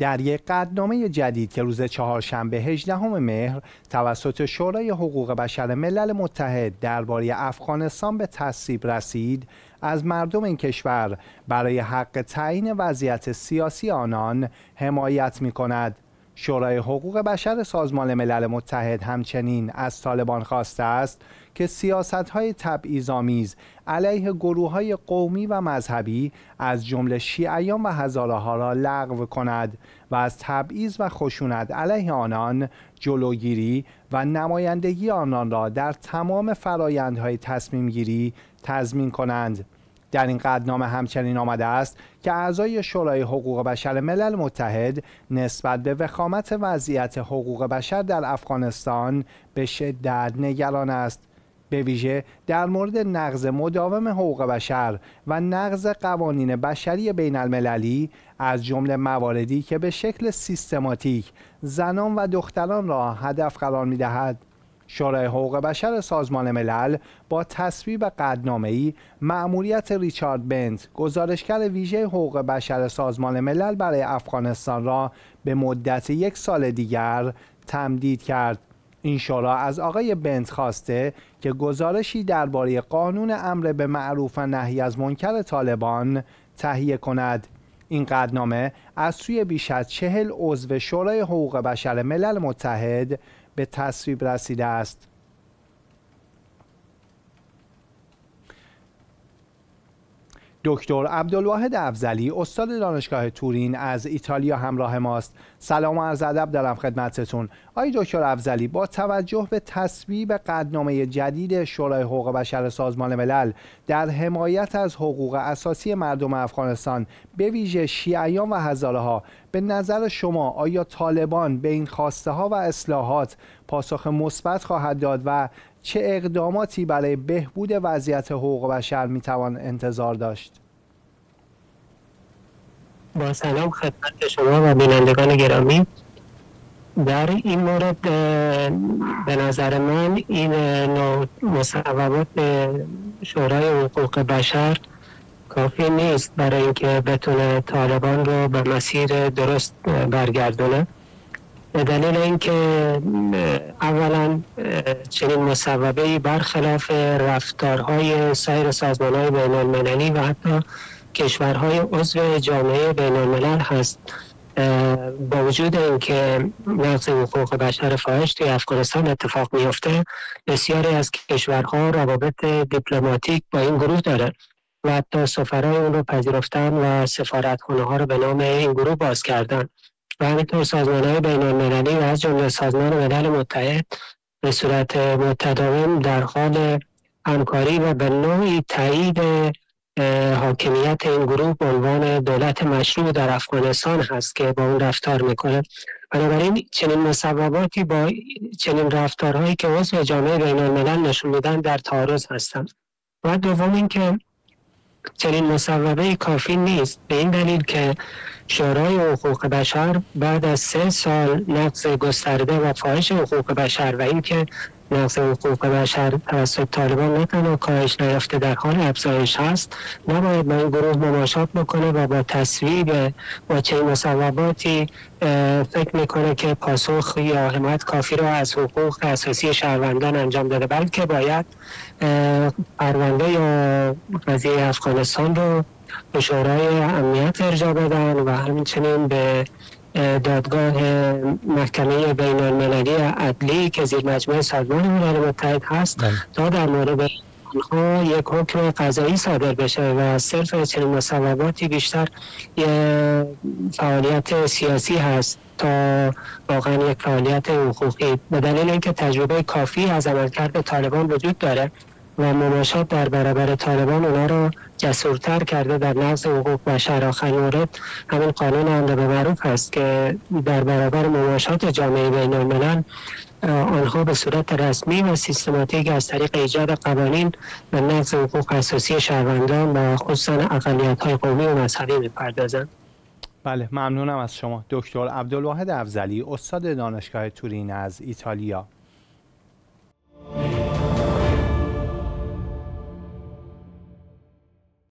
در یک قدنامه جدید که روز چهارشنبه 18 مهر توسط شورای حقوق بشر ملل متحد درباره افغانستان به تصویب رسید از مردم این کشور برای حق تعیین وضعیت سیاسی آنان حمایت می کند. شورای حقوق بشر سازمان ملل متحد همچنین از طالبان خواسته است که سیاست های تبعیض‌آمیز علیه گروه های قومی و مذهبی از جمله شیعیان و هزاره ها را لغو کند و از تبعیض و خشونت علیه آنان جلوگیری و نمایندگی آنان را در تمام فرایندهای تصمیم گیری تضمین کنند. در این قدنامه همچنین آمده است که اعضای شورای حقوق بشر ملل متحد نسبت به وخامت وضعیت حقوق بشر در افغانستان به شدت نگران است به ویژه در مورد نقض مداوم حقوق بشر و نقض قوانین بشری بین المللی از جمله مواردی که به شکل سیستماتیک زنان و دختران را هدف قرار می دهد. شورای حقوق بشر سازمان ملل با تصویب قدنامه‌ای مأموریت ریچارد بنت گزارشگر ویژه حقوق بشر سازمان ملل برای افغانستان را به مدت یک سال دیگر تمدید کرد. این شورا از آقای بنت خواسته که گزارشی درباره قانون امر به معروف و نهی از منکر طالبان تهیه کند. این قدنامه از سوی بیش از چهل عضو شورای حقوق بشر ملل متحد به تصویب رسیده است. دکتر عبدالواحد افزلی استاد دانشگاه تورین از ایتالیا همراه ماست. سلام و عرض ادب دارم خدمتتون. آقای دکتر افزلی با توجه به تصویب قدنامه جدید شورای حقوق بشر سازمان ملل در حمایت از حقوق اساسی مردم افغانستان به ویژه شیعیان و هزاره ها به نظر شما آیا طالبان به این خواسته ها و اصلاحات پاسخ مثبت خواهد داد و چه اقداماتی برای بهبود وضعیت حقوق بشر می‌توان انتظار داشت؟ با سلام خدمت شما و بینندگان گرامی در این مورد به نظر من این مصوبات شورای حقوق بشر کافی نیست برای اینکه بتونه طالبان رو به مسیر درست برگردونه. به دلیل اینکه اولا چنین مصوبه برخلاف رفتارهای سایر سازمان های بین المللی و حتی کشورهای عضو جامعه بین الملل هست با وجود اینکه نقض حقوق بشر فاحش توی افغانستان اتفاق میفته بسیاری از کشورها روابط دیپلماتیک با این گروه داره و حتی سفرهای اون رو پذیرفتن و سفارتخانه ها رو به نام این گروه باز کردن. و همینطور سازمان های بین المللی و از جمله سازمان ملل متحد به صورت متداوم در حال همکاری و به نوعی تایید حاکمیت این گروه به عنوان دولت مشروع در افغانستان هست که با اون رفتار می‌کنه. بنابراین چنین مصوباتی با چنین رفتارهایی که عضو جامعه بین الملل نشون میدن در تعارض هستند و دوم اینکه چنین مصوبه کافی نیست. به این دلیل که شورای حقوق بشر بعد از سه سال نقض گسترده و فاحش حقوق بشر و اینکه نقض حقوق بشر توسط طالبان نه تنها کاهش نیافته در حال افزایش هست. نباید با این گروه مماشات بکنه و با تصویب با چه مصوباتی فکر می‌کنه که پاسخ یا حمایت کافی را از حقوق اساسی شهروندان انجام داده. بلکه باید پرونده یا قضیه افغانستان رو به شورای امنیت ارجاع بدن و همچنین به دادگاه محکمه بین المللی عدلی که زیر مجموعه سازمان ملل متحد هست بله. تا در مورد آنها یک حکم قضایی صادر بشه و صرف چنین مصوباتی بیشتر فعالیت سیاسی هست تا واقعا یک فعالیت حقوقی به دلیل اینکه تجربه کافی از عملکرد طالبان وجود داره و مماشات در برابر طالبان اونا رو جسورتر کرده در نقض حقوق بشر آخرین مورد همین قانون امر به معروف هست که در برابر مماشات جامعه بین الملل آنها به صورت رسمی و سیستماتیک از طریق ایجاد قوانین و نقض حقوق اساسی شهروندان و خصوصا اقلیت های قومی و مذهبی می‌پردازند. بله ممنونم از شما. دکتر عبدالواحد افزلی استاد دانشگاه تورین از ایتالیا.